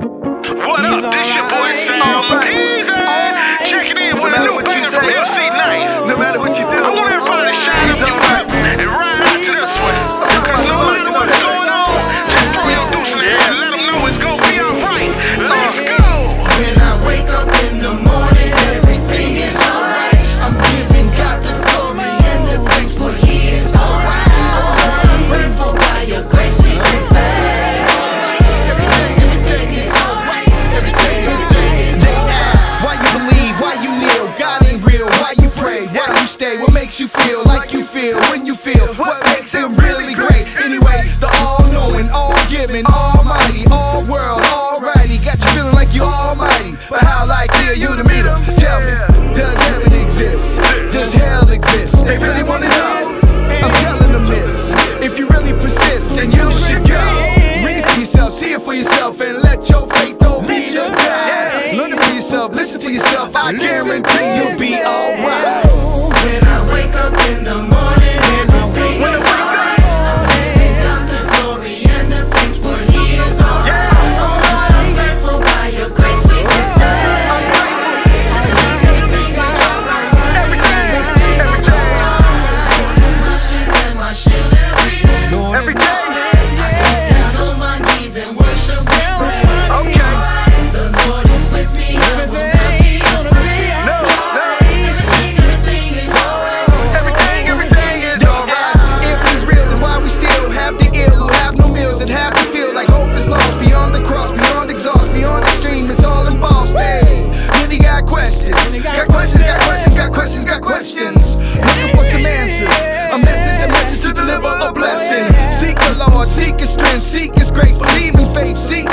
What up? This your boy Sam Easy. Checking in with a new banger from MC Nice. No matter what you feel like you feel when you feel? What makes him really great? Anyway, the all-knowing, all-giving, almighty, all-world, alrighty. Got you feeling like you almighty. But how likely are you to meet him? Tell me, does heaven exist? Does hell exist? They really want to know. I'm telling them this. If you really persist, then you should go. Read for yourself, see it for yourself, and let your faith obey your guide. Learn it for yourself, listen to yourself. I guarantee you'll See.